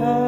Ah.